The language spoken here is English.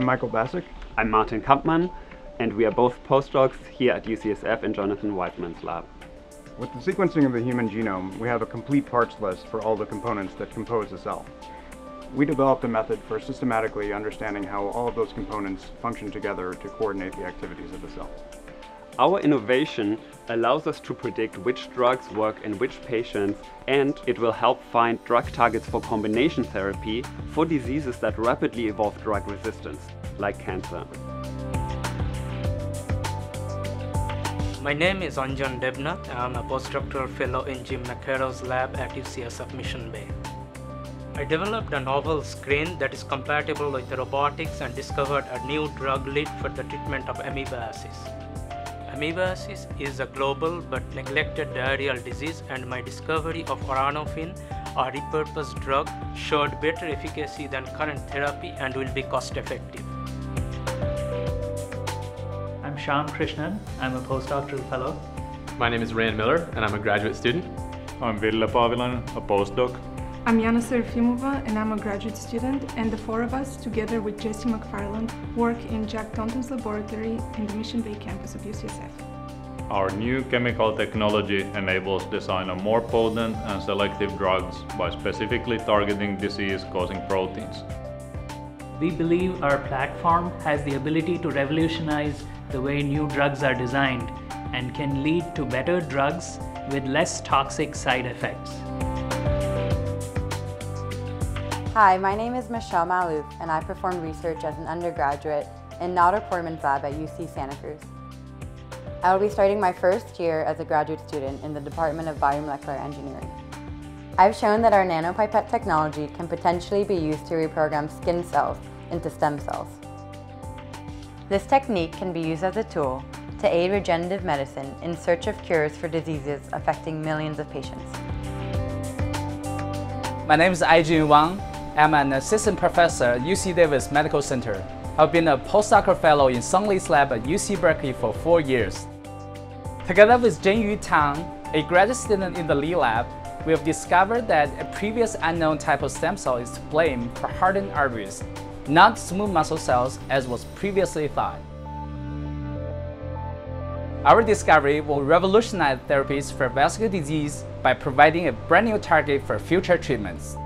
I'm Michael Bassik. I'm Martin Kampmann, and we are both postdocs here at UCSF in Jonathan Weissman's lab. With the sequencing of the human genome, we have a complete parts list for all the components that compose a cell. We developed a method for systematically understanding how all of those components function together to coordinate the activities of the cell. Our innovation allows us to predict which drugs work in which patients and it will help find drug targets for combination therapy for diseases that rapidly evolve drug resistance, like cancer. My name is Anjan Debnath. I'm a postdoctoral fellow in Jim McKerrow's lab at UCSF Mission Bay. I developed a novel screen that is compatible with robotics and discovered a new drug lead for the treatment of amoebiasis. Amoebiasis is a global but neglected diarrheal disease and my discovery of auranofin, a repurposed drug, showed better efficacy than current therapy and will be cost effective. I'm Shyam Krishnan. I'm a postdoctoral fellow. My name is Rand Miller, and I'm a graduate student. I'm Ville Paavilainen, a postdoc. I'm Yana Serafimova, and I'm a graduate student, and the four of us, together with Jesse McFarland, work in Jack Taunton's laboratory in the Mission Bay campus of UCSF. Our new chemical technology enables design of more potent and selective drugs by specifically targeting disease-causing proteins. We believe our platform has the ability to revolutionize the way new drugs are designed and can lead to better drugs with less toxic side effects. Hi, my name is Michelle Malouf and I performed research as an undergraduate in Nader Pourmand's lab at UC Santa Cruz. I will be starting my first year as a graduate student in the Department of Biomolecular Engineering. I've shown that our nanopipette technology can potentially be used to reprogram skin cells into stem cells. This technique can be used as a tool to aid regenerative medicine in search of cures for diseases affecting millions of patients. My name is Aijun Wang. I'm an assistant professor at UC Davis Medical Center. I've been a postdoctoral fellow in Song Li's lab at UC Berkeley for four years. Together with Zhenyu Tang, a graduate student in the Lee lab, we have discovered that a previous unknown type of stem cell is to blame for hardened arteries, not smooth muscle cells as was previously thought. Our discovery will revolutionize therapies for vascular disease by providing a brand new target for future treatments.